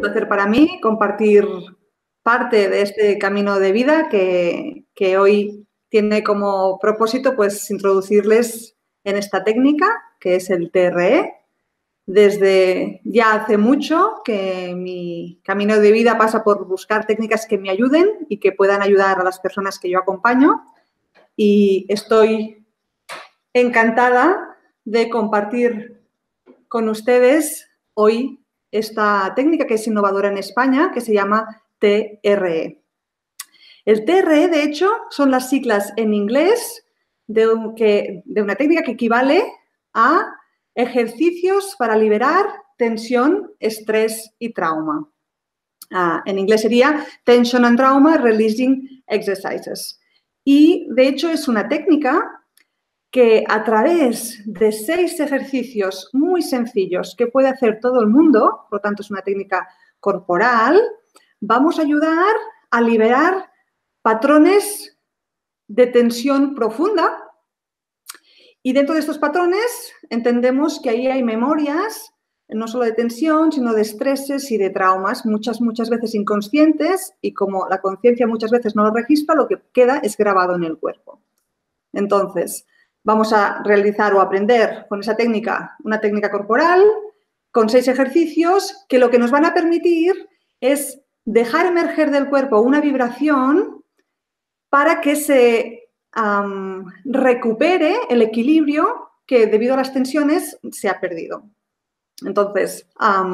un placer para mí compartir parte de este camino de vida que, que hoy tiene como propósito pues introducirles en esta técnica que es el TRE. Desde ya hace mucho que mi camino de vida pasa por buscar técnicas que me ayuden y que puedan ayudar a las personas que yo acompaño. Y estoy encantada de compartir con ustedes hoy esta técnica que es innovadora en España, que se llama TRE. El TRE, de hecho, son las siglas en inglés de, una técnica que equivale a ejercicios para liberar tensión, estrés y trauma. Ah, en inglés sería Tension and Trauma Releasing Exercises. Y de hecho es una técnica que a través de seis ejercicios muy sencillos que puede hacer todo el mundo, por lo tanto es una técnica corporal, vamos a ayudar a liberar patrones de tensión profunda. Y dentro de estos patrones entendemos que ahí hay memorias, no solo de tensión, sino de estreses y de traumas, muchas, muchas veces inconscientes, y como la conciencia muchas veces no lo registra, lo que queda es grabado en el cuerpo. Entonces, vamos a realizar o aprender con esa técnica una técnica corporal con seis ejercicios que lo que nos van a permitir es dejar emerger del cuerpo una vibración para que se recupere el equilibrio que debido a las tensiones se ha perdido. Entonces, ah,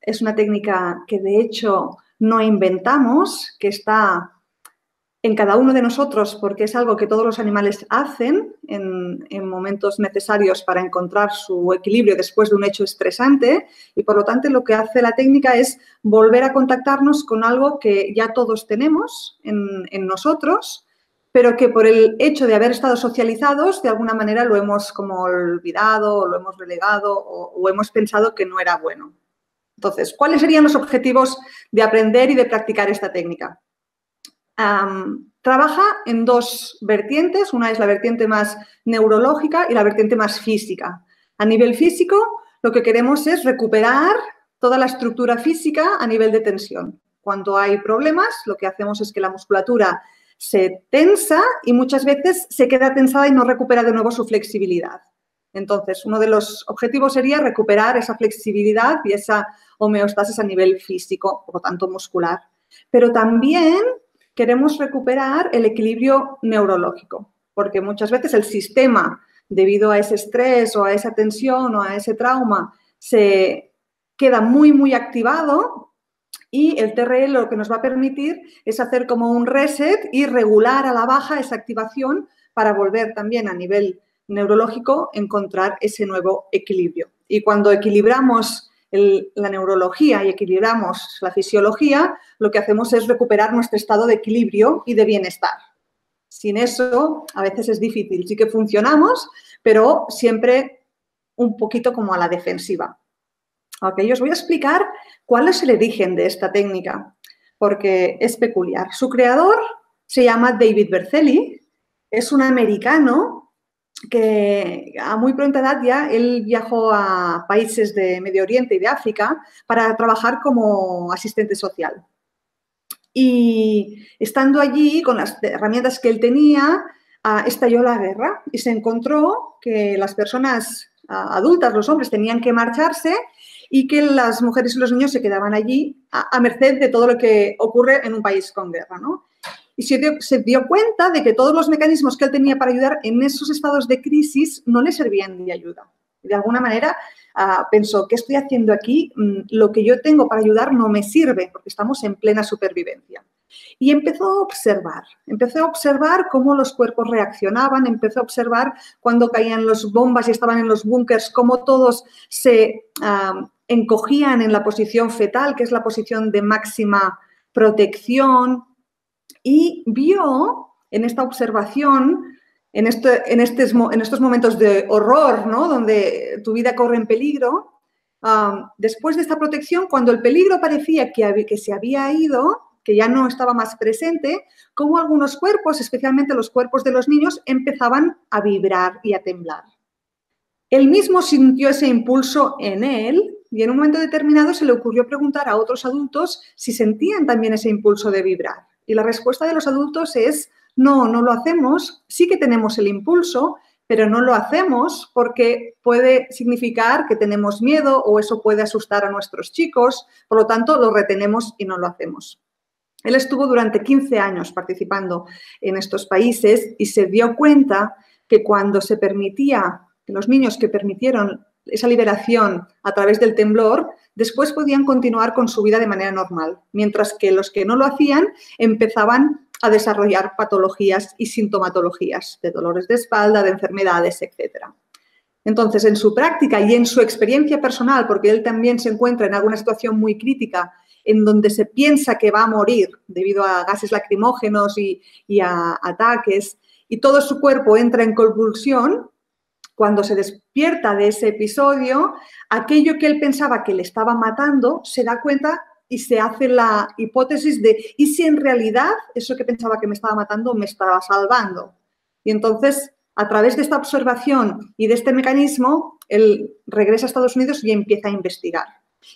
es una técnica que de hecho no inventamos, que está en cada uno de nosotros porque es algo que todos los animales hacen en, momentos necesarios para encontrar su equilibrio después de un hecho estresante y por lo tanto lo que hace la técnica es volver a contactarnos con algo que ya todos tenemos en, nosotros, pero que por el hecho de haber estado socializados de alguna manera lo hemos como olvidado o lo hemos relegado o hemos pensado que no era bueno. Entonces, ¿cuáles serían los objetivos de aprender y de practicar esta técnica? Trabaja en dos vertientes, una es la vertiente más neurológica y la vertiente más física. A nivel físico, lo que queremos es recuperar toda la estructura física a nivel de tensión. Cuando hay problemas, lo que hacemos es que la musculatura se tensa y muchas veces se queda tensada y no recupera de nuevo su flexibilidad. Entonces, uno de los objetivos sería recuperar esa flexibilidad y esa homeostasis a nivel físico, por tanto muscular. Pero también queremos recuperar el equilibrio neurológico, porque muchas veces el sistema, debido a ese estrés o a esa tensión o a ese trauma, se queda muy, muy activado y el TRL lo que nos va a permitir es hacer como un reset y regular a la baja esa activación para volver también a nivel neurológico encontrar ese nuevo equilibrio. Y cuando equilibramos la neurología y equilibramos la fisiología, lo que hacemos es recuperar nuestro estado de equilibrio y de bienestar. Sin eso, a veces es difícil. Sí que funcionamos, pero siempre un poquito como a la defensiva. Ok, os voy a explicar cuál es el origen de esta técnica, porque es peculiar. Su creador se llama David Berceli, es un americano que a muy pronta edad ya él viajó a países de Medio Oriente y de África para trabajar como asistente social. Y estando allí, con las herramientas que él tenía, ah, estalló la guerra y se encontró que las personas ah, adultas, los hombres, tenían que marcharse y que las mujeres y los niños se quedaban allí a, merced de todo lo que ocurre en un país con guerra. ¿no? Y se dio, cuenta de que todos los mecanismos que él tenía para ayudar en esos estados de crisis no le servían de ayuda. De alguna manera ah, pensó, ¿qué estoy haciendo aquí? Mm, lo que yo tengo para ayudar no me sirve porque estamos en plena supervivencia. Y empezó a observar, empezó a observar cómo los cuerpos reaccionaban, empezó a observar cuando caían las bombas y estaban en los búnkers, cómo todos se ah, encogían en la posición fetal, que es la posición de máxima protección, y vio en esta observación, en, este, en, estos momentos de horror, ¿no? donde tu vida corre en peligro, después de esta protección, cuando el peligro parecía que, que se había ido, que ya no estaba más presente, como algunos cuerpos, especialmente los cuerpos de los niños, empezaban a vibrar y a temblar. Él mismo sintió ese impulso en él y en un momento determinado se le ocurrió preguntar a otros adultos si sentían también ese impulso de vibrar. Y la respuesta de los adultos es, no, no lo hacemos, sí que tenemos el impulso, pero no lo hacemos porque puede significar que tenemos miedo o eso puede asustar a nuestros chicos, por lo tanto lo retenemos y no lo hacemos. Él estuvo durante 15 años participando en estos países y se dio cuenta que cuando se permitía, los niños que permitieron esa liberación a través del temblor, después podían continuar con su vida de manera normal, mientras que los que no lo hacían empezaban a desarrollar patologías y sintomatologías de dolores de espalda, de enfermedades, etc. Entonces, en su práctica y en su experiencia personal, porque él también se encuentra en alguna situación muy crítica en donde se piensa que va a morir debido a gases lacrimógenos y, y a ataques, y todo su cuerpo entra en convulsión, cuando se despierta de ese episodio, aquello que él pensaba que le estaba matando, se da cuenta y se hace la hipótesis de, ¿y si en realidad eso que pensaba que me estaba matando me estaba salvando? Y entonces, a través de esta observación y de este mecanismo, él regresa a Estados Unidos y empieza a investigar.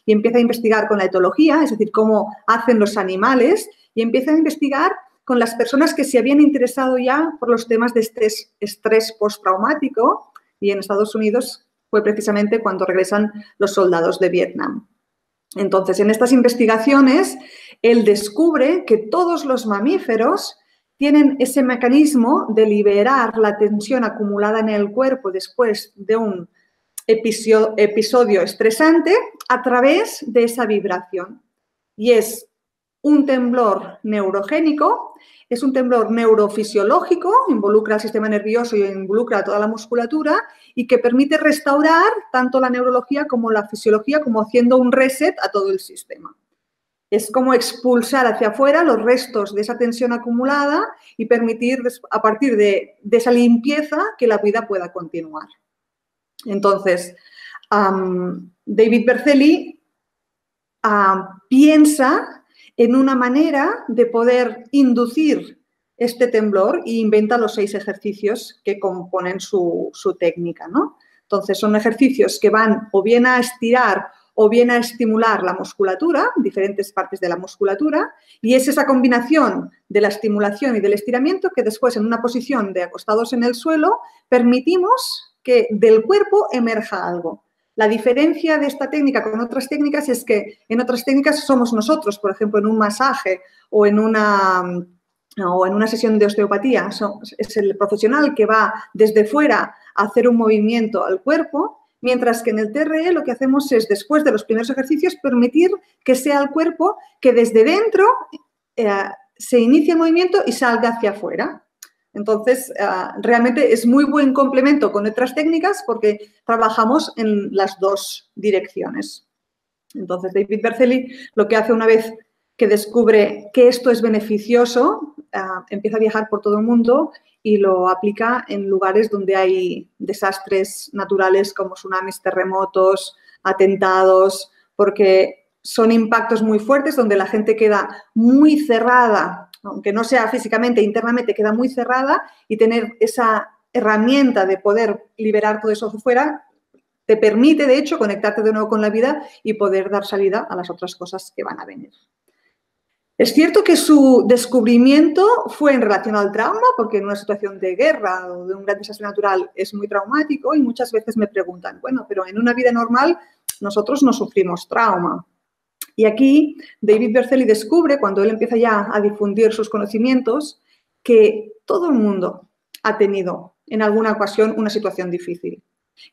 Y empieza a investigar con la etología, es decir, cómo hacen los animales, y empieza a investigar con las personas que se habían interesado ya por los temas de estrés, estrés postraumático y en Estados Unidos fue precisamente cuando regresan los soldados de Vietnam. Entonces, en estas investigaciones, él descubre que todos los mamíferos tienen ese mecanismo de liberar la tensión acumulada en el cuerpo después de un episodio, estresante a través de esa vibración. Y es un temblor neurogénico es un temblor neurofisiológico, involucra el sistema nervioso y involucra toda la musculatura y que permite restaurar tanto la neurología como la fisiología, como haciendo un reset a todo el sistema. Es como expulsar hacia afuera los restos de esa tensión acumulada y permitir, a partir de, esa limpieza, que la vida pueda continuar. Entonces, David Berceli piensa en una manera de poder inducir este temblor e inventa los seis ejercicios que componen su, técnica. ¿no? Entonces, son ejercicios que van o bien a estirar o bien a estimular la musculatura, diferentes partes de la musculatura, y es esa combinación de la estimulación y del estiramiento que después en una posición de acostados en el suelo permitimos que del cuerpo emerja algo. La diferencia de esta técnica con otras técnicas es que en otras técnicas somos nosotros, por ejemplo, en un masaje o en una, o en una sesión de osteopatía, es el profesional que va desde fuera a hacer un movimiento al cuerpo, mientras que en el TRE lo que hacemos es, después de los primeros ejercicios, permitir que sea el cuerpo que desde dentro eh, se inicie el movimiento y salga hacia afuera. Entonces, ah, realmente es muy buen complemento con otras técnicas porque trabajamos en las dos direcciones. Entonces, David Berceli lo que hace una vez que descubre que esto es beneficioso, ah, empieza a viajar por todo el mundo y lo aplica en lugares donde hay desastres naturales como tsunamis, terremotos, atentados, porque son impactos muy fuertes donde la gente queda muy cerrada aunque no sea físicamente, internamente queda muy cerrada y tener esa herramienta de poder liberar todo eso fuera te permite, de hecho, conectarte de nuevo con la vida y poder dar salida a las otras cosas que van a venir. Es cierto que su descubrimiento fue en relación al trauma, porque en una situación de guerra o de un gran desastre natural es muy traumático y muchas veces me preguntan, bueno, pero en una vida normal nosotros no sufrimos trauma. Y aquí David Berceli descubre, cuando él empieza ya a difundir sus conocimientos, que todo el mundo ha tenido en alguna ocasión una situación difícil,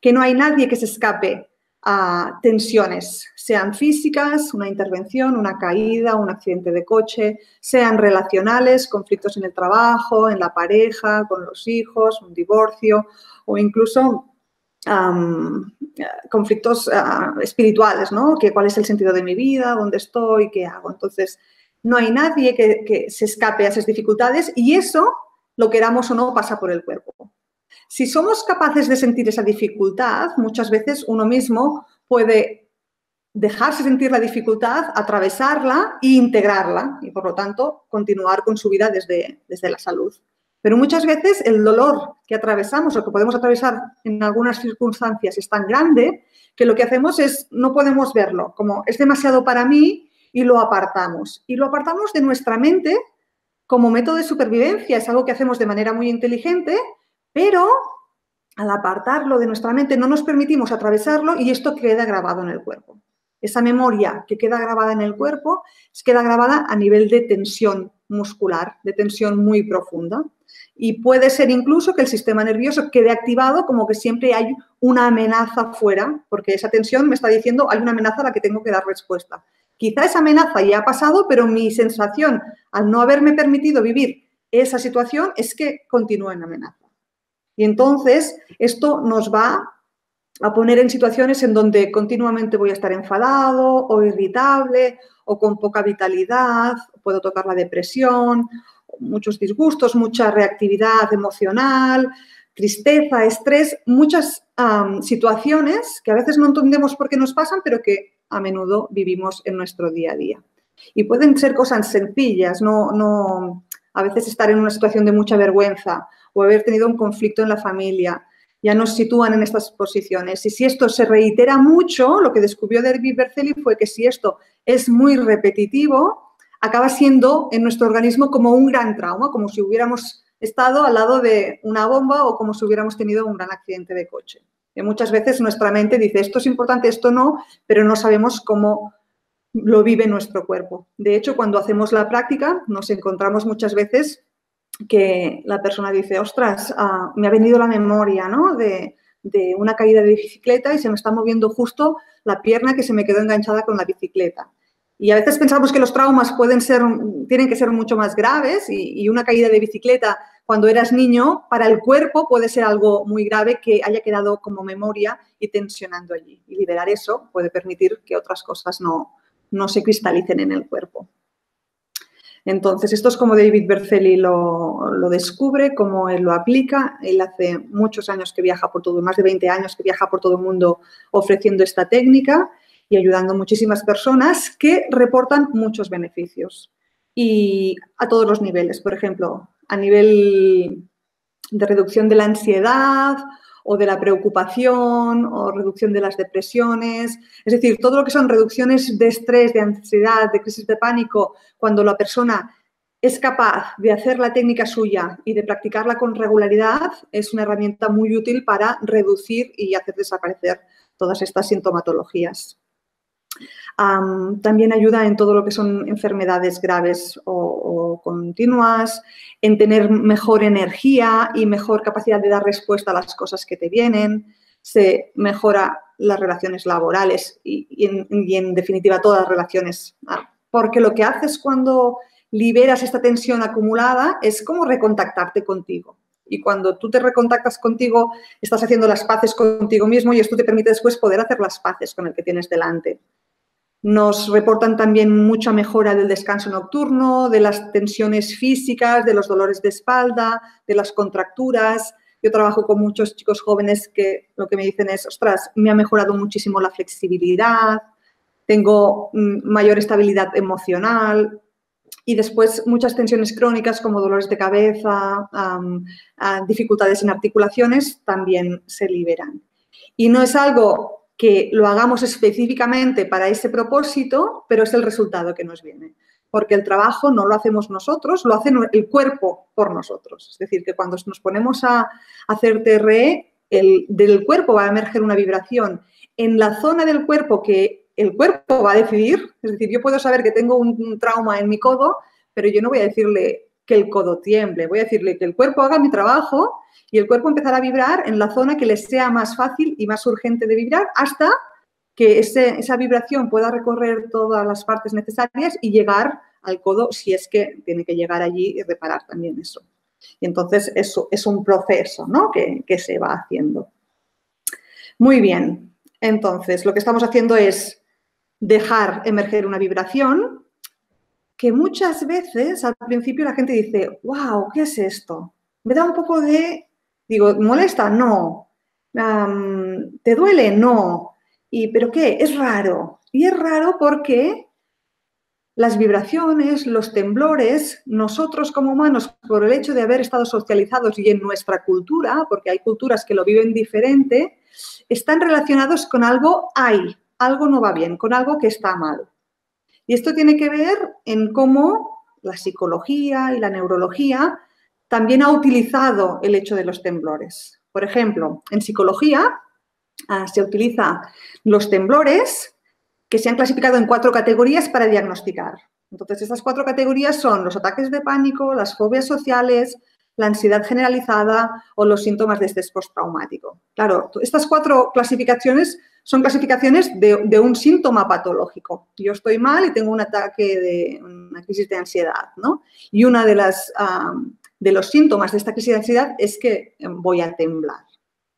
que no hay nadie que se escape a tensiones, sean físicas, una intervención, una caída, un accidente de coche, sean relacionales, conflictos en el trabajo, en la pareja, con los hijos, un divorcio o incluso conflictos ah, espirituales, ¿no? Que cuál es el sentido de mi vida, dónde estoy, qué hago. Entonces, no hay nadie que, se escape a esas dificultades y eso, lo queramos o no, pasa por el cuerpo. Si somos capaces de sentir esa dificultad, muchas veces uno mismo puede dejarse sentir la dificultad, atravesarla e integrarla y, por lo tanto, continuar con su vida desde, desde la salud. Pero muchas veces el dolor que atravesamos o que podemos atravesar en algunas circunstancias es tan grande que lo que hacemos es no podemos verlo, como es demasiado para mí y lo apartamos. Y lo apartamos de nuestra mente como método de supervivencia, es algo que hacemos de manera muy inteligente, pero al apartarlo de nuestra mente no nos permitimos atravesarlo y esto queda grabado en el cuerpo. Esa memoria que queda grabada en el cuerpo queda grabada a nivel de tensión muscular, de tensión muy profunda. Y puede ser incluso que el sistema nervioso quede activado como que siempre hay una amenaza fuera, porque esa tensión me está diciendo hay una amenaza a la que tengo que dar respuesta. Quizá esa amenaza ya ha pasado, pero mi sensación al no haberme permitido vivir esa situación es que continúa en amenaza. Y entonces esto nos va a poner en situaciones en donde continuamente voy a estar enfadado o irritable o con poca vitalidad, puedo tocar la depresión, muchos disgustos, mucha reactividad emocional, tristeza, estrés, muchas situaciones que a veces no entendemos por qué nos pasan, pero que a menudo vivimos en nuestro día a día. Y pueden ser cosas sencillas, no, no, a veces estar en una situación de mucha vergüenza o haber tenido un conflicto en la familia, ya nos sitúan en estas posiciones. Y si esto se reitera mucho, lo que descubrió David Berceli fue que si esto es muy repetitivo, acaba siendo en nuestro organismo como un gran trauma, como si hubiéramos estado al lado de una bomba o como si hubiéramos tenido un gran accidente de coche. Y muchas veces nuestra mente dice, esto es importante, esto no, pero no sabemos cómo lo vive nuestro cuerpo. De hecho, cuando hacemos la práctica, nos encontramos muchas veces que la persona dice, ostras, ah, me ha venido la memoria ¿no? de, de, una caída de bicicleta y se me está moviendo justo la pierna que se me quedó enganchada con la bicicleta. Y a veces pensamos que los traumas pueden ser, tienen que ser mucho más graves y, una caída de bicicleta cuando eras niño, para el cuerpo puede ser algo muy grave que haya quedado como memoria y tensionando allí. Y liberar eso puede permitir que otras cosas no, no se cristalicen en el cuerpo. Entonces, esto es como David Berceli lo, lo, descubre, cómo él lo aplica. Él hace muchos años que viaja por todo, más de 20 años que viaja por todo el mundo ofreciendo esta técnica y ayudando a muchísimas personas que reportan muchos beneficios. Y a todos los niveles, por ejemplo, a nivel de reducción de la ansiedad o de la preocupación o reducción de las depresiones. Es decir, todo lo que son reducciones de estrés, de ansiedad, de crisis de pánico, cuando la persona es capaz de hacer la técnica suya y de practicarla con regularidad, es una herramienta muy útil para reducir y hacer desaparecer todas estas sintomatologías también ayuda en todo lo que son enfermedades graves o, continuas, en tener mejor energía y mejor capacidad de dar respuesta a las cosas que te vienen. Se mejora las relaciones laborales y, en, definitiva todas las relaciones. Ah, porque lo que haces cuando liberas esta tensión acumulada es como recontactarte contigo. Y cuando tú te recontactas contigo, estás haciendo las paces contigo mismo y esto te permite después poder hacer las paces con el que tienes delante. Nos reportan también mucha mejora del descanso nocturno, de las tensiones físicas, de los dolores de espalda, de las contracturas. Yo trabajo con muchos chicos jóvenes que lo que me dicen es, ostras, me ha mejorado muchísimo la flexibilidad, tengo mm, mayor estabilidad emocional y después muchas tensiones crónicas como dolores de cabeza, dificultades en articulaciones también se liberan. Y no es algo que lo hagamos específicamente para ese propósito, pero es el resultado que nos viene. Porque el trabajo no lo hacemos nosotros, lo hace el cuerpo por nosotros. Es decir, que cuando nos ponemos a hacer TRE, el, del cuerpo va a emerger una vibración en la zona del cuerpo que el cuerpo va a decidir. Es decir, yo puedo saber que tengo un trauma en mi codo, pero yo no voy a decirle que el codo tiemble, voy a decirle que el cuerpo haga mi trabajo y el cuerpo empezará a vibrar en la zona que le sea más fácil y más urgente de vibrar hasta que esa vibración pueda recorrer todas las partes necesarias y llegar al codo si es que tiene que llegar allí y reparar también eso. Y entonces eso es un proceso ¿no? que, que se va haciendo. Muy bien, entonces lo que estamos haciendo es dejar emerger una vibración que muchas veces al principio la gente dice, wow, ¿qué es esto? Me da un poco de Digo, ¿molesta? No. ¿Te duele? No. ¿Y pero qué? Es raro. Y es raro porque las vibraciones, los temblores, nosotros como humanos, por el hecho de haber estado socializados y en nuestra cultura, porque hay culturas que lo viven diferente, están relacionados con algo hay, algo no va bien, con algo que está mal. Y esto tiene que ver en cómo la psicología y la neurología también ha utilizado el hecho de los temblores. Por ejemplo, en psicología ah, se utiliza los temblores que se han clasificado en cuatro categorías para diagnosticar. Entonces, estas cuatro categorías son los ataques de pánico, las fobias sociales, la ansiedad generalizada o los síntomas de estrés postraumático. Claro, estas cuatro clasificaciones son clasificaciones de, un síntoma patológico. Yo estoy mal y tengo un ataque de una crisis de ansiedad, ¿no? Y una de las de los síntomas de esta crisis de ansiedad es que voy a temblar.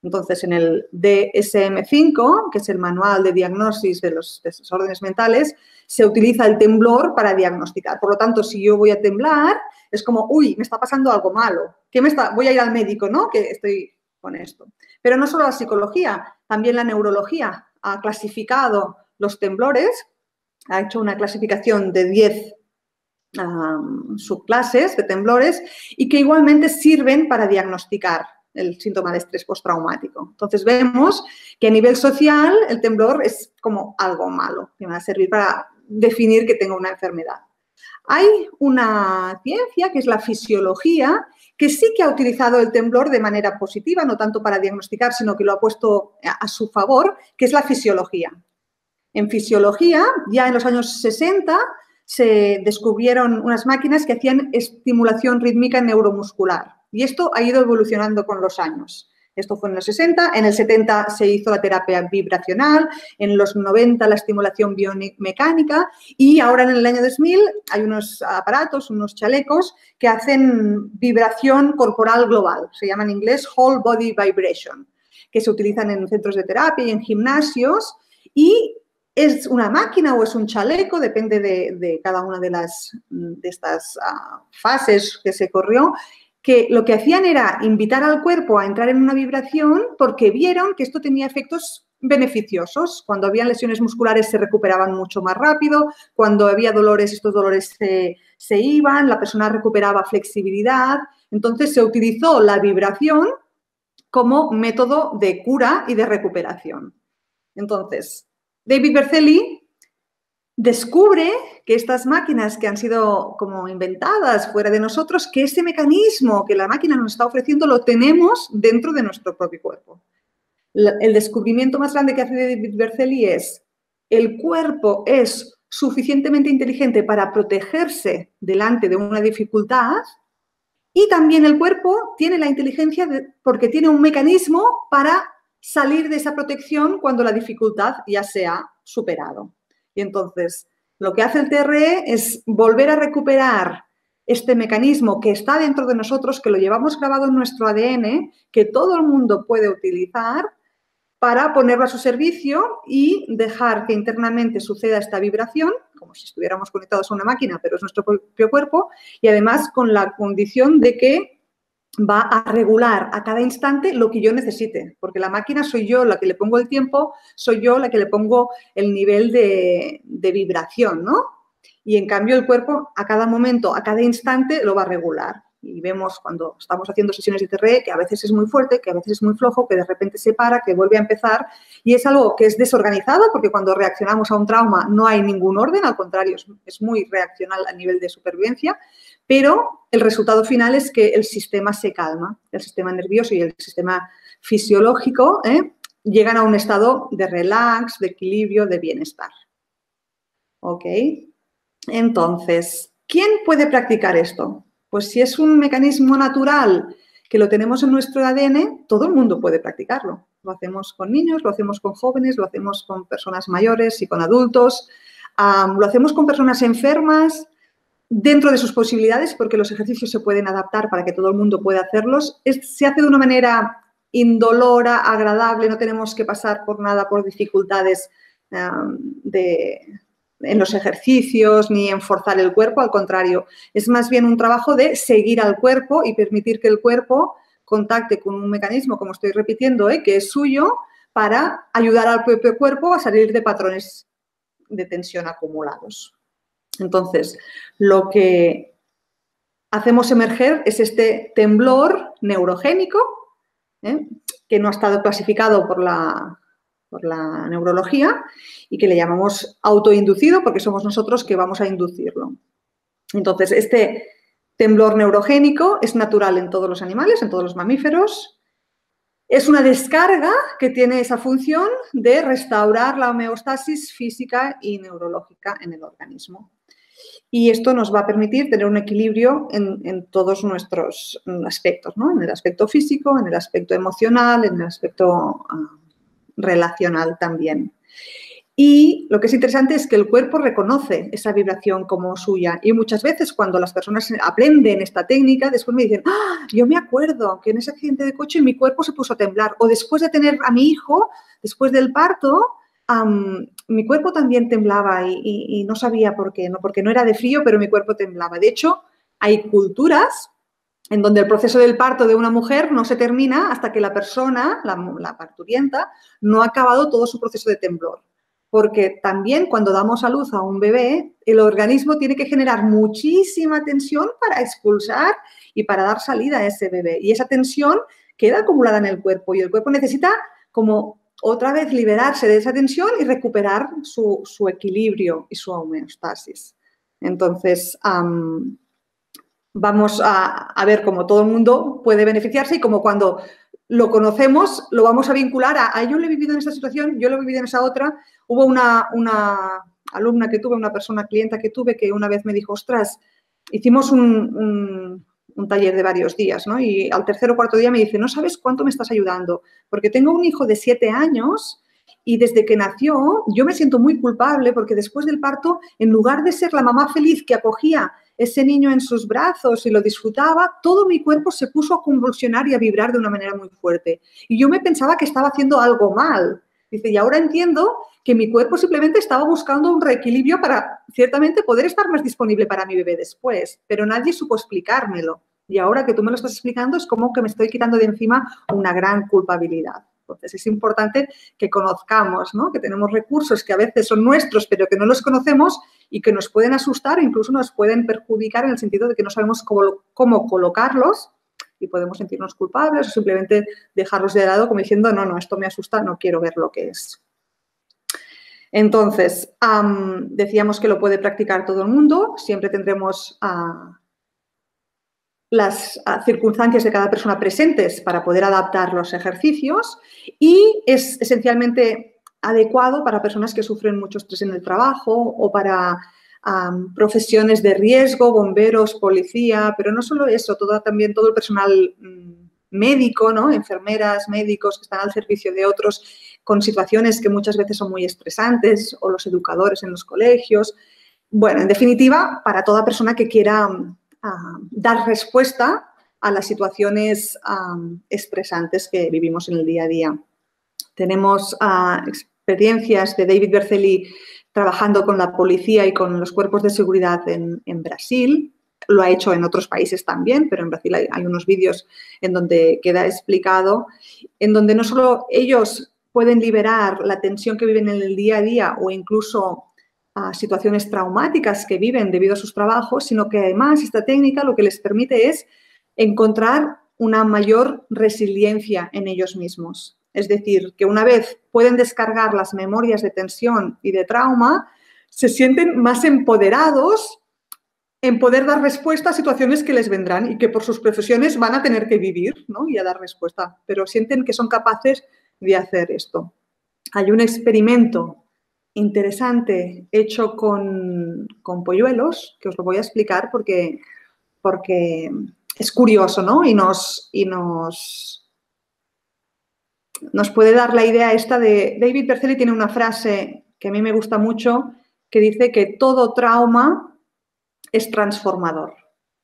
Entonces, en el DSM-5, que es el manual de diagnosis de los desórdenes mentales, se utiliza el temblor para diagnosticar. Por lo tanto, si yo voy a temblar, es como, uy, me está pasando algo malo. ¿Qué me está? Voy a ir al médico, ¿no? Que estoy con esto. Pero no solo la psicología, también la neurología ha clasificado los temblores, ha hecho una clasificación de 10 subclases de temblores y que igualmente sirven para diagnosticar el síntoma de estrés postraumático. Entonces vemos que a nivel social el temblor es como algo malo, que va a servir para definir que tengo una enfermedad. Hay una ciencia que es la fisiología que sí que ha utilizado el temblor de manera positiva, no tanto para diagnosticar, sino que lo ha puesto a su favor, que es la fisiología. En fisiología, ya en los años 60, se descubrieron unas máquinas que hacían estimulación rítmica neuromuscular. Y esto ha ido evolucionando con los años. Esto fue en los 60, en el 70 se hizo la terapia vibracional, en los 90 la estimulación biomecánica y ahora en el año 2000 hay unos aparatos, unos chalecos que hacen vibración corporal global, se llama en inglés Whole Body Vibration, que se utilizan en centros de terapia y en gimnasios y es una máquina o es un chaleco, depende de, cada una de, las, de estas ah, fases que se corrió, que lo que hacían era invitar al cuerpo a entrar en una vibración porque vieron que esto tenía efectos beneficiosos. Cuando había lesiones musculares se recuperaban mucho más rápido, cuando había dolores, estos dolores se, se iban, la persona recuperaba flexibilidad. Entonces se utilizó la vibración como método de cura y de recuperación. Entonces, David Berceli descubre que estas máquinas que han sido como inventadas fuera de nosotros, que ese mecanismo que la máquina nos está ofreciendo lo tenemos dentro de nuestro propio cuerpo. El descubrimiento más grande que hace David Berceli es el cuerpo es suficientemente inteligente para protegerse delante de una dificultad y también el cuerpo tiene la inteligencia porque tiene un mecanismo para salir de esa protección cuando la dificultad ya se ha superado. Y entonces, lo que hace el TRE es volver a recuperar este mecanismo que está dentro de nosotros, que lo llevamos grabado en nuestro ADN, que todo el mundo puede utilizar para ponerlo a su servicio y dejar que internamente suceda esta vibración, como si estuviéramos conectados a una máquina, pero es nuestro propio cuerpo, y además con la condición de que va a regular a cada instante lo que yo necesite, porque la máquina soy yo la que le pongo el tiempo, soy yo la que le pongo el nivel de, vibración, ¿no? Y en cambio el cuerpo a cada momento, a cada instante lo va a regular. Y vemos cuando estamos haciendo sesiones de TRE que a veces es muy fuerte, que a veces es muy flojo, que de repente se para, que vuelve a empezar. Y es algo que es desorganizado porque cuando reaccionamos a un trauma no hay ningún orden, al contrario, es muy reaccional a nivel de supervivencia pero el resultado final es que el sistema se calma, el sistema nervioso y el sistema fisiológico ¿eh? llegan a un estado de relax, de equilibrio, de bienestar. ¿Ok? Entonces, ¿quién puede practicar esto? Pues si es un mecanismo natural que lo tenemos en nuestro ADN, todo el mundo puede practicarlo. Lo hacemos con niños, lo hacemos con jóvenes, lo hacemos con personas mayores y con adultos, lo hacemos con personas enfermas, dentro de sus posibilidades, porque los ejercicios se pueden adaptar para que todo el mundo pueda hacerlos, se hace de una manera indolora, agradable, no tenemos que pasar por nada, por dificultades en los ejercicios ni en forzar el cuerpo, al contrario, es más bien un trabajo de seguir al cuerpo y permitir que el cuerpo contacte con un mecanismo, como estoy repitiendo, ¿eh? que es suyo, para ayudar al propio cuerpo a salir de patrones de tensión acumulados. Entonces, lo que hacemos emerger es este temblor neurogénico, ¿eh? que no ha estado clasificado por la, por la neurología y que le llamamos autoinducido porque somos nosotros que vamos a inducirlo. Entonces, este temblor neurogénico es natural en todos los animales, en todos los mamíferos. Es una descarga que tiene esa función de restaurar la homeostasis física y neurológica en el organismo. Y esto nos va a permitir tener un equilibrio en, todos nuestros aspectos, ¿no? en el aspecto físico, en el aspecto emocional, en el aspecto ah, relacional también. Y lo que es interesante es que el cuerpo reconoce esa vibración como suya. Y muchas veces cuando las personas aprenden esta técnica, después me dicen, ah, yo me acuerdo que en ese accidente de coche mi cuerpo se puso a temblar. O después de tener a mi hijo, después del parto, mi cuerpo también temblaba y, no sabía por qué, ¿no? porque no era de frío, pero mi cuerpo temblaba. De hecho, hay culturas en donde el proceso del parto de una mujer no se termina hasta que la persona, la, la parturienta, no ha acabado todo su proceso de temblor. Porque también cuando damos a luz a un bebé, el organismo tiene que generar muchísima tensión para expulsar y para dar salida a ese bebé. Y esa tensión queda acumulada en el cuerpo y el cuerpo necesita como otra vez liberarse de esa tensión y recuperar su, equilibrio y su homeostasis. Entonces, vamos a, ver cómo todo el mundo puede beneficiarse y como cuando lo conocemos, lo vamos a vincular a, yo lo he vivido en esta situación, yo lo he vivido en esa otra. Hubo una, una alumna que tuve, una persona clienta que tuve, que una vez me dijo, ostras, hicimos un taller de varios días, ¿no? Y al tercer o cuarto día me dice, no sabes cuánto me estás ayudando, porque tengo un hijo de siete años y desde que nació yo me siento muy culpable porque después del parto, en lugar de ser la mamá feliz que acogía ese niño en sus brazos y lo disfrutaba, todo mi cuerpo se puso a convulsionar y a vibrar de una manera muy fuerte. Y yo me pensaba que estaba haciendo algo mal. Dice, y ahora entiendo que mi cuerpo simplemente estaba buscando un reequilibrio para ciertamente poder estar más disponible para mi bebé después, pero nadie supo explicármelo. Y ahora que tú me lo estás explicando es como que me estoy quitando de encima una gran culpabilidad. Entonces es importante que conozcamos, ¿no? que tenemos recursos que a veces son nuestros pero que no los conocemos y que nos pueden asustar o incluso nos pueden perjudicar en el sentido de que no sabemos cómo, cómo colocarlos y podemos sentirnos culpables o simplemente dejarlos de lado como diciendo, no, no, esto me asusta, no quiero ver lo que es. Entonces, decíamos que lo puede practicar todo el mundo, siempre tendremos las ah, circunstancias de cada persona presentes para poder adaptar los ejercicios y es esencialmente adecuado para personas que sufren mucho estrés en el trabajo o para profesiones de riesgo, bomberos, policía, pero no solo eso, todo, también todo el personal mm, médico, ¿no? enfermeras, médicos que están al servicio de otros con situaciones que muchas veces son muy estresantes o los educadores en los colegios. Bueno, en definitiva, para toda persona que quiera dar respuesta a las situaciones estresantes que vivimos en el día a día. Tenemos ah, experiencias de David Berceli trabajando con la policía y con los cuerpos de seguridad en, Brasil. Lo ha hecho en otros países también, pero en Brasil hay, hay unos vídeos en donde queda explicado, en donde no solo ellos pueden liberar la tensión que viven en el día a día o incluso situaciones traumáticas que viven debido a sus trabajos, sino que además esta técnica lo que les permite es encontrar una mayor resiliencia en ellos mismos. Es decir, que una vez pueden descargar las memorias de tensión y de trauma, se sienten más empoderados en poder dar respuesta a situaciones que les vendrán y que por sus profesiones van a tener que vivir ¿no? y a dar respuesta, pero sienten que son capaces de hacer esto. Hay un experimento interesante hecho con, polluelos, que os lo voy a explicar porque, porque es curioso, ¿no? Y nos, y nos, nos puede dar la idea esta de... David Berceli tiene una frase que a mí me gusta mucho, que dice que todo trauma es transformador.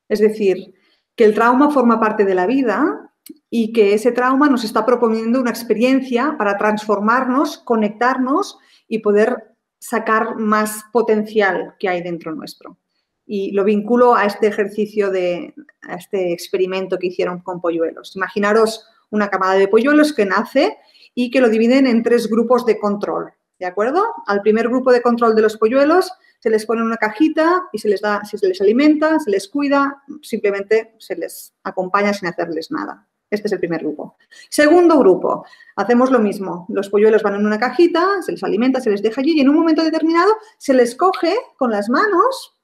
Es decir, que el trauma forma parte de la vida y que ese trauma nos está proponiendo una experiencia para transformarnos, conectarnos y poder sacar más potencial que hay dentro nuestro. Y lo vinculo a este ejercicio de, a este experimento que hicieron con polluelos. Imaginaros una camada de polluelos que nace y que lo dividen en tres grupos de control. ¿De acuerdo? Al primer grupo de control de los polluelos se les pone una cajita y se les da, se les alimenta, se les cuida, simplemente se les acompaña sin hacerles nada. Este es el primer grupo. Segundo grupo, hacemos lo mismo. Los polluelos van en una cajita, se les alimenta, se les deja allí y en un momento determinado se les coge con las manos,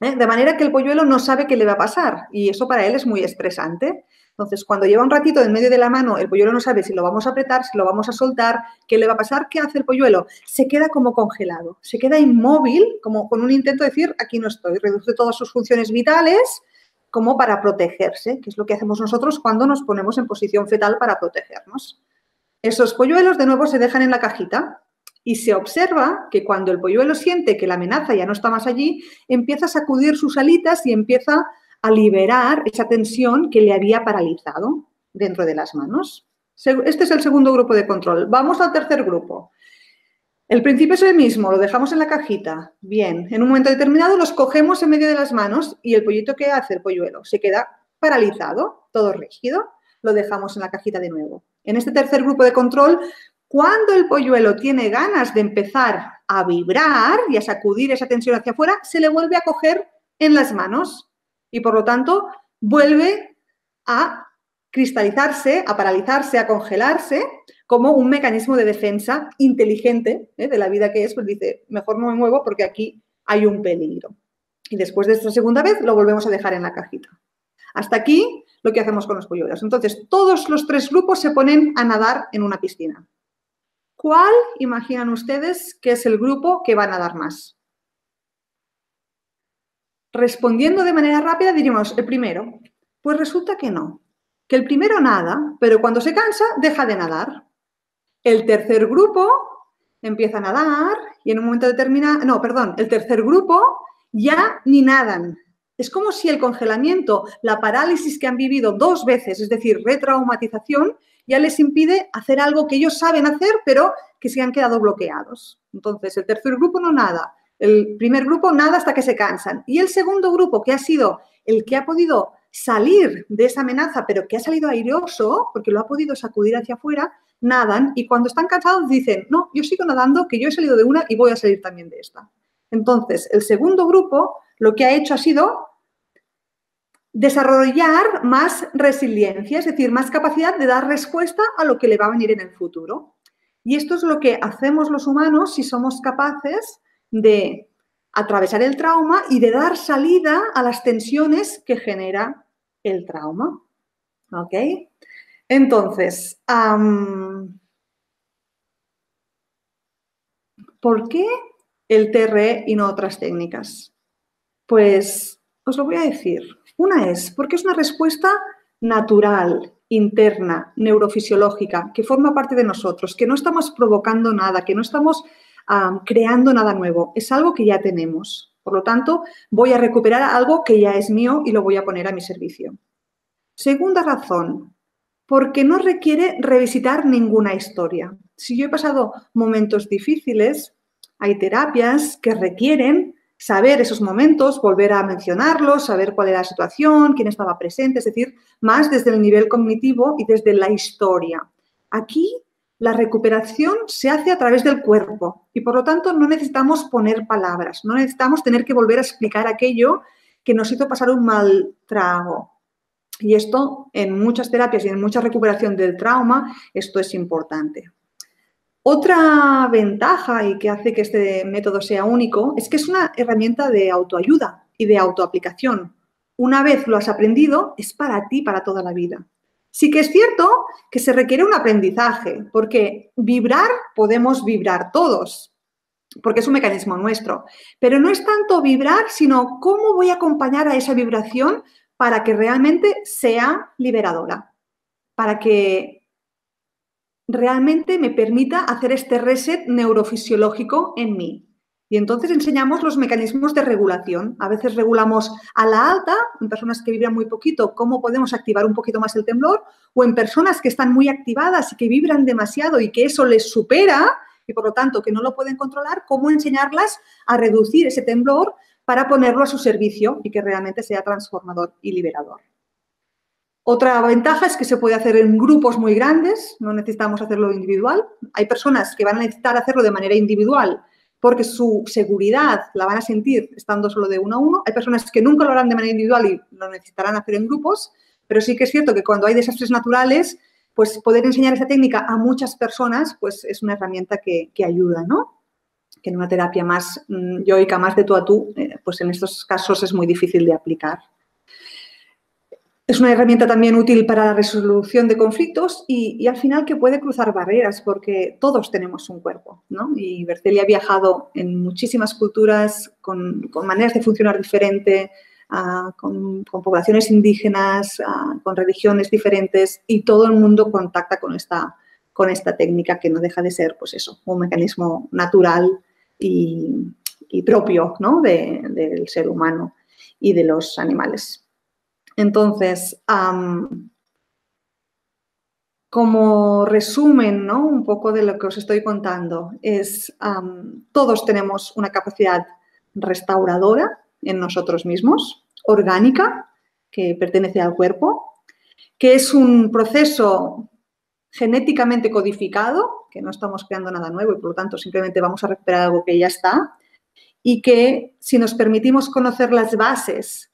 ¿eh? de manera que el polluelo no sabe qué le va a pasar y eso para él es muy estresante. Entonces, cuando lleva un ratito en medio de la mano, el polluelo no sabe si lo vamos a apretar, si lo vamos a soltar, qué le va a pasar, qué hace el polluelo. Se queda como congelado, se queda inmóvil, como con un intento de decir, aquí no estoy, reduce todas sus funciones vitales como para protegerse, que es lo que hacemos nosotros cuando nos ponemos en posición fetal para protegernos. Esos polluelos de nuevo se dejan en la cajita y se observa que cuando el polluelo siente que la amenaza ya no está más allí, empieza a sacudir sus alitas y empieza a liberar esa tensión que le había paralizado dentro de las manos. Este es el segundo grupo de control. Vamos al tercer grupo. El principio es el mismo, lo dejamos en la cajita. Bien, en un momento determinado los cogemos en medio de las manos y el pollito que hace el polluelo se queda paralizado, todo rígido, lo dejamos en la cajita de nuevo. En este tercer grupo de control, cuando el polluelo tiene ganas de empezar a vibrar y a sacudir esa tensión hacia afuera, se le vuelve a coger en las manos y por lo tanto vuelve a cristalizarse, a paralizarse, a congelarse como un mecanismo de defensa inteligente ¿eh? de la vida que es, pues dice, mejor no me muevo porque aquí hay un peligro. Y después de esta segunda vez lo volvemos a dejar en la cajita. Hasta aquí lo que hacemos con los polluelos. Entonces, todos los tres grupos se ponen a nadar en una piscina. ¿Cuál imaginan ustedes que es el grupo que va a nadar más? Respondiendo de manera rápida diríamos, el primero. Pues resulta que no, que el primero nada, pero cuando se cansa deja de nadar. El tercer grupo empieza a nadar y en un momento determinado, no, perdón, el tercer grupo ya ni nadan. Es como si el congelamiento, la parálisis que han vivido dos veces, es decir, retraumatización, ya les impide hacer algo que ellos saben hacer, pero que se han quedado bloqueados. Entonces, el tercer grupo no nada, el primer grupo nada hasta que se cansan. Y el segundo grupo, que ha sido el que ha podido salir de esa amenaza, pero que ha salido airoso, porque lo ha podido sacudir hacia afuera, nadan y cuando están cansados dicen, no, yo sigo nadando, que yo he salido de una y voy a salir también de esta. Entonces, el segundo grupo lo que ha hecho ha sido desarrollar más resiliencia, es decir, más capacidad de dar respuesta a lo que le va a venir en el futuro. Y esto es lo que hacemos los humanos si somos capaces de atravesar el trauma y de dar salida a las tensiones que genera el trauma. ¿Ok? Entonces, ¿por qué el TRE y no otras técnicas? Pues os lo voy a decir. Una es porque es una respuesta natural, interna, neurofisiológica, que forma parte de nosotros, que no estamos provocando nada, que no estamos creando nada nuevo, es algo que ya tenemos. Por lo tanto, voy a recuperar algo que ya es mío y lo voy a poner a mi servicio. Segunda razón, porque no requiere revisitar ninguna historia. Si yo he pasado momentos difíciles, hay terapias que requieren saber esos momentos, volver a mencionarlos, saber cuál era la situación, quién estaba presente, es decir, más desde el nivel cognitivo y desde la historia. Aquí la recuperación se hace a través del cuerpo y por lo tanto no necesitamos poner palabras, no necesitamos tener que volver a explicar aquello que nos hizo pasar un mal trago. Y esto en muchas terapias y en mucha recuperación del trauma, esto es importante. Otra ventaja y que hace que este método sea único es que es una herramienta de autoayuda y de autoaplicación. Una vez lo has aprendido, es para ti, para toda la vida. Sí que es cierto que se requiere un aprendizaje, porque vibrar podemos vibrar todos, porque es un mecanismo nuestro. Pero no es tanto vibrar, sino cómo voy a acompañar a esa vibración para que realmente sea liberadora, para que realmente me permita hacer este reset neurofisiológico en mí. Y entonces enseñamos los mecanismos de regulación. A veces regulamos a la alta, en personas que vibran muy poquito, cómo podemos activar un poquito más el temblor, o en personas que están muy activadas y que vibran demasiado y que eso les supera y por lo tanto que no lo pueden controlar, cómo enseñarlas a reducir ese temblor para ponerlo a su servicio y que realmente sea transformador y liberador. Otra ventaja es que se puede hacer en grupos muy grandes, no necesitamos hacerlo individual. Hay personas que van a necesitar hacerlo de manera individual porque su seguridad la van a sentir estando solo de uno a uno. Hay personas que nunca lo harán de manera individual y lo necesitarán hacer en grupos, pero sí que es cierto que cuando hay desastres naturales, pues poder enseñar esa técnica a muchas personas, pues es una herramienta que, ayuda, ¿no? Que en una terapia más mm, yoica, más de tú a tú, eh, pues en estos casos es muy difícil de aplicar. Es una herramienta también útil para la resolución de conflictos y, al final que puede cruzar barreras porque todos tenemos un cuerpo, ¿no? Y Berceli ha viajado en muchísimas culturas con, maneras de funcionar diferente, ah, con, poblaciones indígenas, ah, con religiones diferentes y todo el mundo contacta con esta, con esta técnica que no deja de ser, pues eso, un mecanismo natural y, propio, ¿no? del ser humano y de los animales. Entonces, como resumen, ¿no? Un poco de lo que os estoy contando, es todos tenemos una capacidad restauradora en nosotros mismos, orgánica, que pertenece al cuerpo, que es un proceso genéticamente codificado, que no estamos creando nada nuevo y por lo tanto simplemente vamos a recuperar algo que ya está, y que si nos permitimos conocer las bases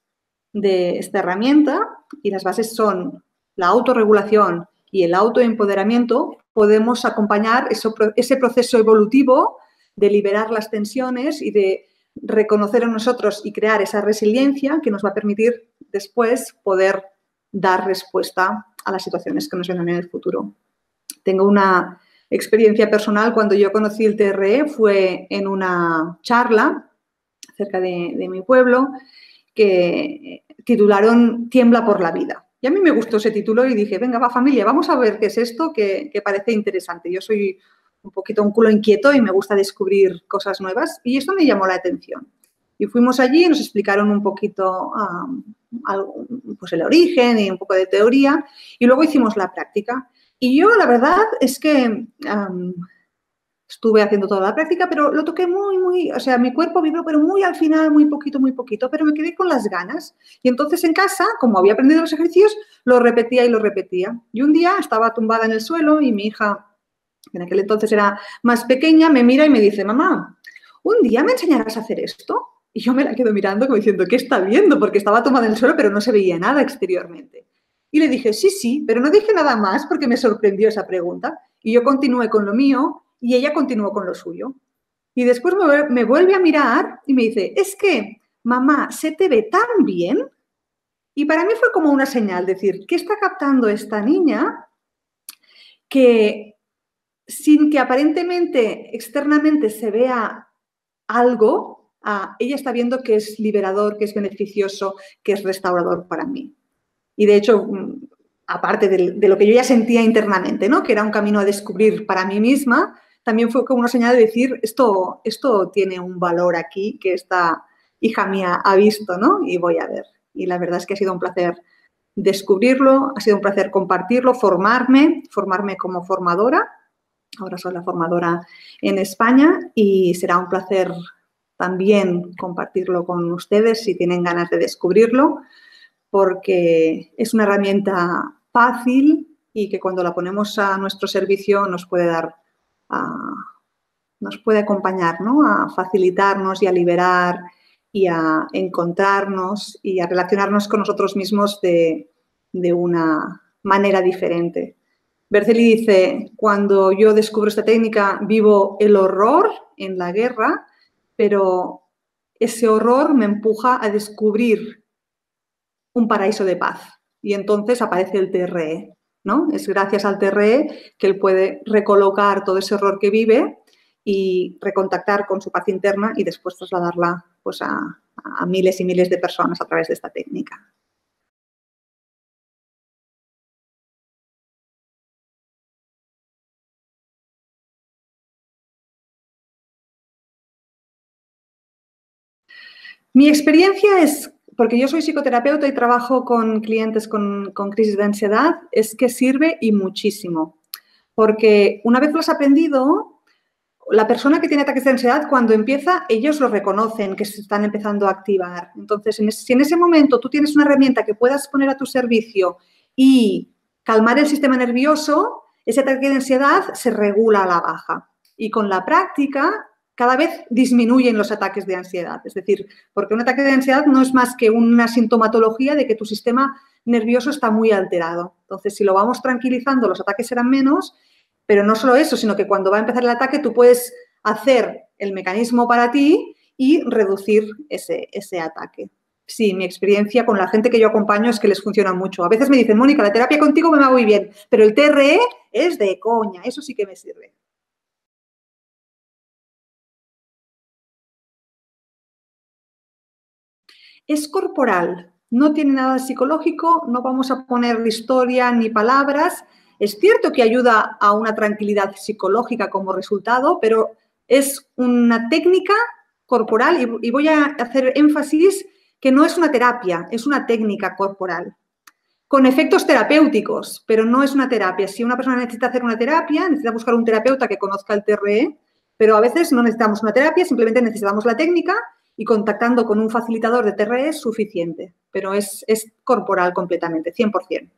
de esta herramienta, y las bases son la autorregulación y el autoempoderamiento, podemos acompañar ese proceso evolutivo de liberar las tensiones y de reconocer en nosotros y crear esa resiliencia que nos va a permitir después poder dar respuesta a las situaciones que nos vienen en el futuro. Tengo una experiencia personal cuando yo conocí el TRE, fue en una charla cerca de, mi pueblo que titularon Tiembla por la vida. Y a mí me gustó ese título y dije, venga, va familia, vamos a ver qué es esto que, parece interesante. Yo soy un poquito un culo inquieto y me gusta descubrir cosas nuevas y esto me llamó la atención. Y fuimos allí y nos explicaron un poquito pues el origen y un poco de teoría y luego hicimos la práctica. Y yo la verdad es que estuve haciendo toda la práctica, pero lo toqué muy, muy, o sea, mi cuerpo vibró, pero muy al final, muy poquito, muy poquito, pero me quedé con las ganas. Y entonces en casa, como había aprendido los ejercicios, lo repetía y lo repetía. Y un día estaba tumbada en el suelo y mi hija, que en aquel entonces era más pequeña, me mira y me dice, mamá, ¿un día me enseñarás a hacer esto? Y yo me la quedo mirando como diciendo, ¿qué está viendo? Porque estaba tumbada en el suelo, pero no se veía nada exteriormente. Y le dije, sí, sí, pero no dije nada más porque me sorprendió esa pregunta. Y yo continué con lo mío y ella continuó con lo suyo. Y después me, vuelve a mirar y me dice, es que, mamá, se te ve tan bien. Y para mí fue como una señal, decir, ¿qué está captando esta niña? Que sin que aparentemente externamente se vea algo, ella está viendo que es liberador, que es beneficioso, que es restaurador para mí. Y de hecho, mm, aparte de, lo que yo ya sentía internamente, ¿no? que era un camino a descubrir para mí misma, también fue como una señal de decir, esto, esto tiene un valor aquí que esta hija mía ha visto, ¿no? Y voy a ver. Y la verdad es que ha sido un placer descubrirlo, ha sido un placer compartirlo, formarme, formarme como formadora. Ahora soy la formadora en España y será un placer también compartirlo con ustedes si tienen ganas de descubrirlo, porque es una herramienta fácil y que cuando la ponemos a nuestro servicio nos puede dar nos puede acompañar ¿no? a facilitarnos y a liberar y a encontrarnos y a relacionarnos con nosotros mismos de, de una manera diferente. Berceli dice, cuando yo descubro esta técnica vivo el horror en la guerra, pero ese horror me empuja a descubrir un paraíso de paz. Y entonces aparece el TRE, ¿no? Es gracias al TRE que él puede recolocar todo ese error que vive y recontactar con su paz interna y después trasladarla pues, a, a miles y miles de personas a través de esta técnica. Mi experiencia es porque yo soy psicoterapeuta y trabajo con clientes con, crisis de ansiedad, es que sirve y muchísimo. Porque una vez lo has aprendido, la persona que tiene ataques de ansiedad, cuando empieza, ellos lo reconocen, que se están empezando a activar. Entonces, si en ese momento tú tienes una herramienta que puedas poner a tu servicio y calmar el sistema nervioso, ese ataque de ansiedad se regula a la baja. Y con la práctica cada vez disminuyen los ataques de ansiedad. Es decir, porque un ataque de ansiedad no es más que una sintomatología de que tu sistema nervioso está muy alterado. Entonces, si lo vamos tranquilizando, los ataques serán menos, pero no solo eso, sino que cuando va a empezar el ataque tú puedes hacer el mecanismo para ti y reducir ese, ese ataque. Sí, mi experiencia con la gente que yo acompaño es que les funciona mucho. A veces me dicen, Mónica, la terapia contigo me va muy bien, pero el TRE es de coña, eso sí que me sirve. Es corporal, no tiene nada psicológico, no vamos a poner historia ni palabras. Es cierto que ayuda a una tranquilidad psicológica como resultado, pero es una técnica corporal y, voy a hacer énfasis que no es una terapia, es una técnica corporal con efectos terapéuticos, pero no es una terapia. Si una persona necesita hacer una terapia, necesita buscar un terapeuta que conozca el TRE, pero a veces no necesitamos una terapia, simplemente necesitamos la técnica y contactando con un facilitador de TRE es suficiente, pero es, corporal completamente, 100%.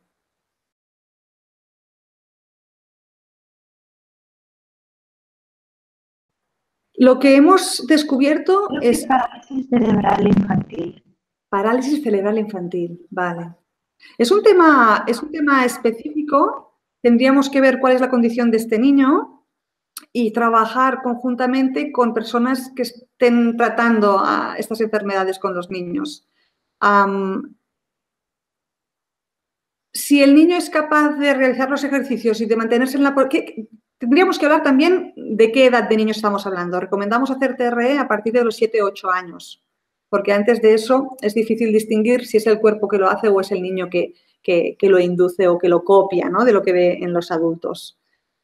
Lo que hemos descubierto es... Parálisis cerebral infantil. Parálisis cerebral infantil, vale. Es un tema, es un tema específico. Tendríamos que ver cuál es la condición de este niño y trabajar conjuntamente con personas que estén tratando estas enfermedades con los niños. si el niño es capaz de realizar los ejercicios y de mantenerse en la... Tendríamos que hablar también de qué edad de niño estamos hablando. Recomendamos hacer TRE a partir de los 7-8 años, porque antes de eso es difícil distinguir si es el cuerpo que lo hace o es el niño que, que, lo induce o que lo copia ¿no? de lo que ve en los adultos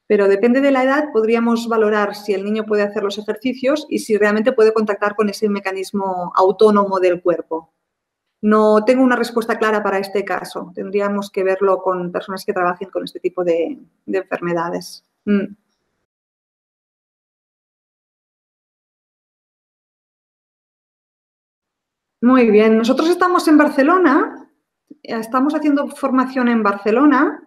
pero depende de la edad, podríamos valorar si el niño puede hacer los ejercicios y si realmente puede contactar con ese mecanismo autónomo del cuerpo. No tengo una respuesta clara para este caso. Tendríamos que verlo con personas que trabajen con este tipo de, enfermedades. Mm. Muy bien, nosotros estamos en Barcelona, estamos haciendo formación en Barcelona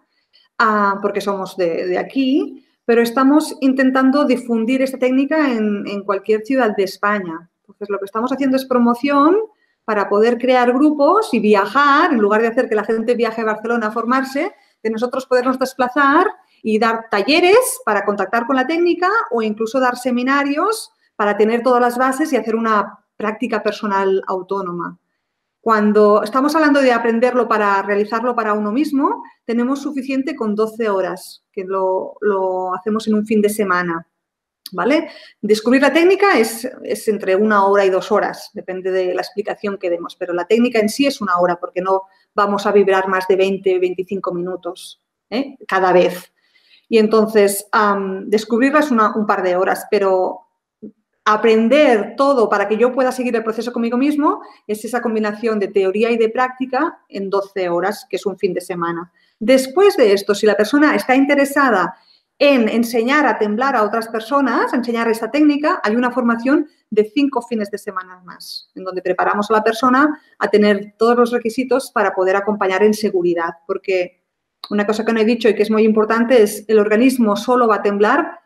porque somos de, aquí, pero estamos intentando difundir esta técnica en, cualquier ciudad de España. Entonces, lo que estamos haciendo es promoción para poder crear grupos y viajar, en lugar de hacer que la gente viaje a Barcelona a formarse, de nosotros podernos desplazar y dar talleres para contactar con la técnica o incluso dar seminarios para tener todas las bases y hacer una práctica personal autónoma. Cuando estamos hablando de aprenderlo para realizarlo para uno mismo, tenemos suficiente con 12 horas, que lo, hacemos en un fin de semana. ¿Vale? Descubrir la técnica es, entre una hora y dos horas, depende de la explicación que demos, pero la técnica en sí es una hora porque no vamos a vibrar más de 20, 25 minutos ¿eh? cada vez. Y entonces, descubrirla es un par de horas, pero aprender todo para que yo pueda seguir el proceso conmigo mismo es esa combinación de teoría y de práctica en 12 horas, que es un fin de semana. Después de esto, si la persona está interesada en enseñar a temblar a otras personas, enseñar esta técnica, hay una formación de cinco fines de semana más, en donde preparamos a la persona a tener todos los requisitos para poder acompañar en seguridad, porque una cosa que no he dicho y que es muy importante es el organismo solo va a temblar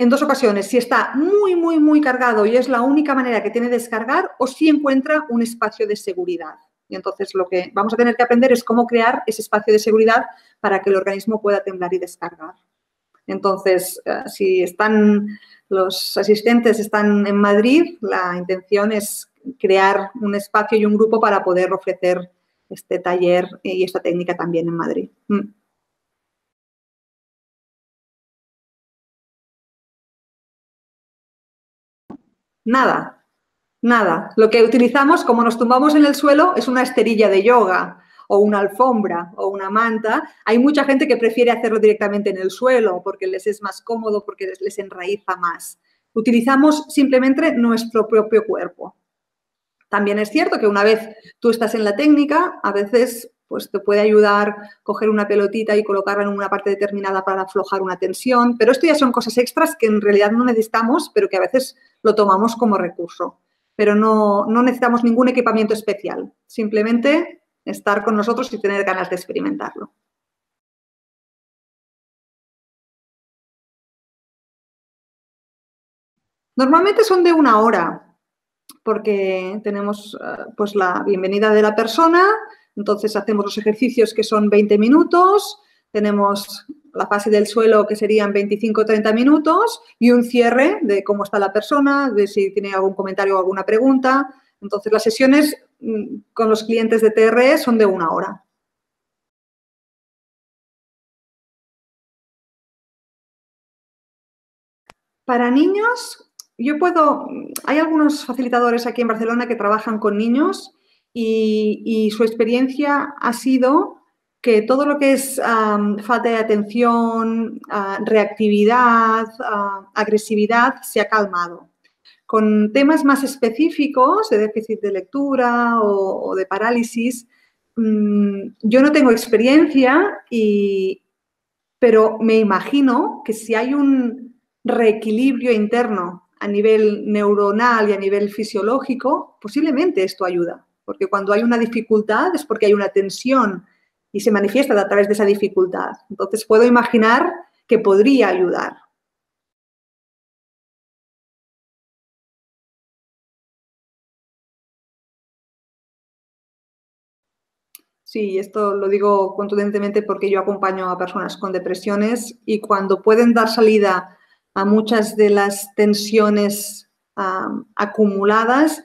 en dos ocasiones, si está muy, muy, muy cargado y es la única manera que tiene de descargar o si encuentra un espacio de seguridad. Y entonces lo que vamos a tener que aprender es cómo crear ese espacio de seguridad para que el organismo pueda temblar y descargar. Entonces, eh, si están los asistentes están en Madrid, la intención es crear un espacio y un grupo para poder ofrecer este taller y esta técnica también en Madrid. Nada, nada. Lo que utilizamos, como nos tumbamos en el suelo, es una esterilla de yoga o una alfombra o una manta. Hay mucha gente que prefiere hacerlo directamente en el suelo porque les es más cómodo, porque les, enraiza más. Utilizamos simplemente nuestro propio cuerpo. También es cierto que una vez tú estás en la técnica, a veces pues te puede ayudar coger una pelotita y colocarla en una parte determinada para aflojar una tensión, pero esto ya son cosas extras que en realidad no necesitamos, pero que a veces lo tomamos como recurso. Pero no, no necesitamos ningún equipamiento especial, simplemente estar con nosotros y tener ganas de experimentarlo. Normalmente son de una hora, porque tenemos eh, pues la bienvenida de la persona, entonces hacemos los ejercicios que son 20 minutos, tenemos la fase del suelo que serían 25 o 30 minutos y un cierre de cómo está la persona, de si tiene algún comentario o alguna pregunta. Entonces las sesiones mm, con los clientes de TRE son de una hora. Para niños, yo puedo, hay algunos facilitadores aquí en Barcelona que trabajan con niños y, su experiencia ha sido que todo lo que es falta de atención, ah, reactividad, ah, agresividad, se ha calmado. Con temas más específicos de déficit de lectura o, de parálisis, mm, yo no tengo experiencia, pero me imagino que si hay un, reequilibrio interno a nivel neuronal y a nivel fisiológico, posiblemente esto ayuda. Porque cuando hay una dificultad es porque hay una tensión y se manifiesta a través de esa dificultad. Entonces puedo imaginar que podría ayudar. Sí, esto lo digo contundentemente porque yo acompaño a personas con depresiones y cuando pueden dar salida a muchas de las tensiones acumuladas,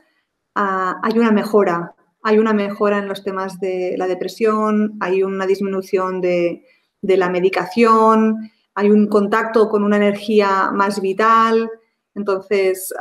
hay una mejora. Hay una mejora en los temas de la depresión, hay una disminución de, la medicación, hay un contacto con una energía más vital. Entonces,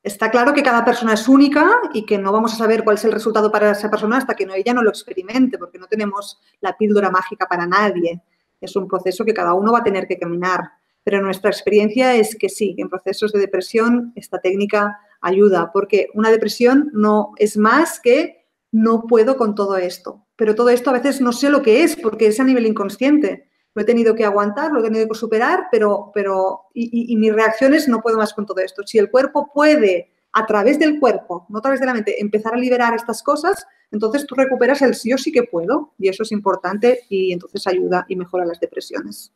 está claro que cada persona es única y que no vamos a saber cuál es el resultado para esa persona hasta que no, ella no lo experimente, porque no tenemos la píldora mágica para nadie. Es un proceso que cada uno va a tener que caminar. Pero nuestra experiencia es que sí, en procesos de depresión esta técnica ayuda, porque una depresión no es más que no puedo con todo esto. Pero todo esto a veces no sé lo que es, porque es a nivel inconsciente. Lo he tenido que aguantar, lo he tenido que superar, pero, pero y, y mis reacciones no puedo más con todo esto. Si el cuerpo puede, a través del cuerpo, no a través de la mente, empezar a liberar estas cosas, entonces tú recuperas el sí o sí que puedo, y eso es importante y entonces ayuda y mejora las depresiones.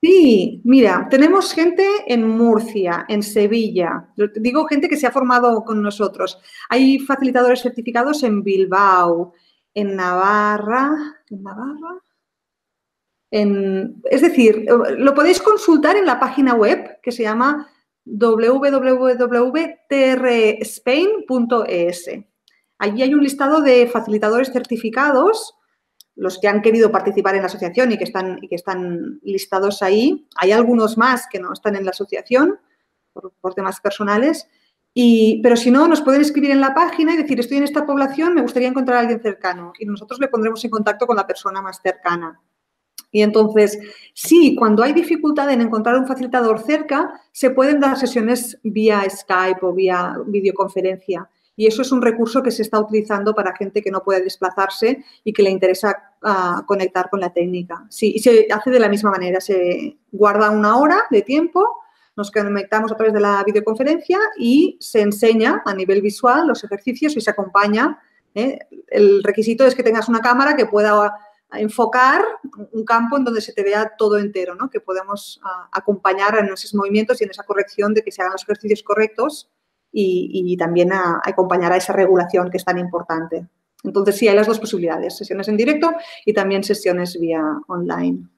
Sí, mira, tenemos gente en Murcia, en Sevilla, digo gente que se ha formado con nosotros. Hay facilitadores certificados en Bilbao, en Navarra, en Navarra. es decir, lo podéis consultar en la página web que se llama www.trspain.es. Allí hay un listado de facilitadores certificados los que han querido participar en la asociación y que están, y que están listados ahí. Hay algunos más que no están en la asociación por, temas personales. Y, pero si no, nos pueden escribir en la página y decir, estoy en esta población, me gustaría encontrar a alguien cercano. Y nosotros le pondremos en contacto con la persona más cercana. Y entonces, sí, cuando hay dificultad en encontrar un facilitador cerca, se pueden dar sesiones vía Skype o vía videoconferencia. Y eso es un recurso que se está utilizando para gente que no puede desplazarse y que le interesa ah, conectar con la técnica. Sí, y se hace de la misma manera. Se guarda una hora de tiempo, nos conectamos a través de la videoconferencia y se enseña a nivel visual los ejercicios y se acompaña. ¿eh? El requisito es que tengas una cámara que pueda enfocar un campo en donde se te vea todo entero, ¿no? que podemos ah, acompañar en esos movimientos y en esa corrección de que se hagan los ejercicios correctos y, también a, acompañar a esa regulación que es tan importante. Entonces, sí, hay las dos posibilidades, sesiones en directo y también sesiones vía online.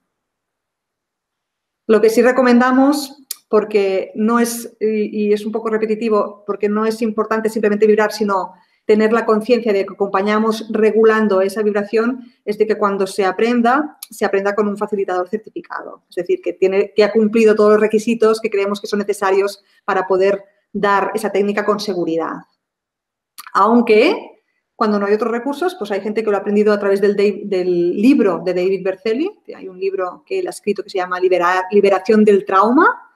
Lo que sí recomendamos, porque no es, y es un poco repetitivo, porque no es importante simplemente vibrar, sino tener la conciencia de que acompañamos regulando esa vibración, es de que cuando se aprenda, se aprenda con un facilitador certificado. Es decir, que, tiene, que ha cumplido todos los requisitos que creemos que son necesarios para poder dar esa técnica con seguridad. Aunque cuando no hay otros recursos, pues hay gente que lo ha aprendido a través del, libro de David Berceli. Hay un libro que él ha escrito que se llama Liberación del Trauma,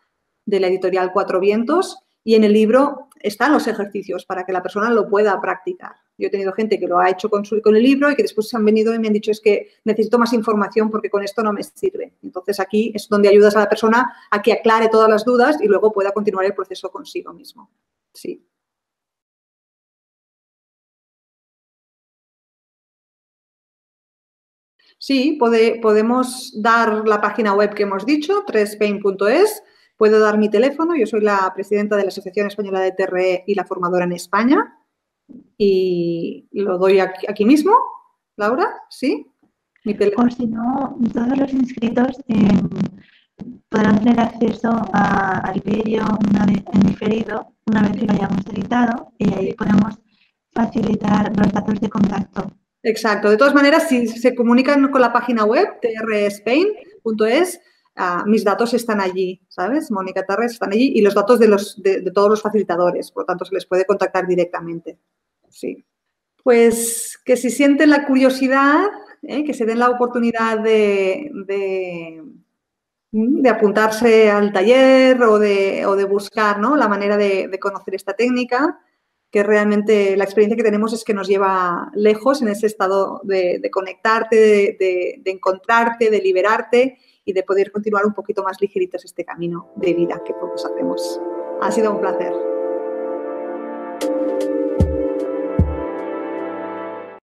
de la editorial Cuatro Vientos, y en el libro están los ejercicios para que la persona lo pueda practicar. Yo he tenido gente que lo ha hecho con, con el libro y que después se han venido y me han dicho es que necesito más información porque con esto no me sirve. Entonces aquí es donde ayudas a la persona a que aclare todas las dudas y luego pueda continuar el proceso consigo mismo. Sí. Sí, podemos dar la página web que hemos dicho, 3pain.es. Puedo dar mi teléfono, yo soy la presidenta de la Asociación Española de TRE y la formadora en España. Y lo doy aquí, mismo, Laura, ¿sí? Mi teléfono. O si no, todos los inscritos em, podrán tener acceso al vídeo en diferido una vez que lo hayamos editado y ahí podemos facilitar los datos de contacto. Exacto. De todas maneras, si se comunican con la página web trspain.es, ah, mis datos están allí, ¿sabes? Mónica Tarres están allí y los datos de, los, de, todos los facilitadores, por lo tanto, se les puede contactar directamente. Sí. Pues que si sienten la curiosidad, ¿eh? que se den la oportunidad de, de, apuntarse al taller o de, o de buscar ¿no? la manera de, conocer esta técnica que realmente la experiencia que tenemos es que nos lleva lejos en ese estado de, conectarte, de, encontrarte, de liberarte y de poder continuar un poquito más ligeritos este camino de vida que todos hacemos. Ha sido un placer.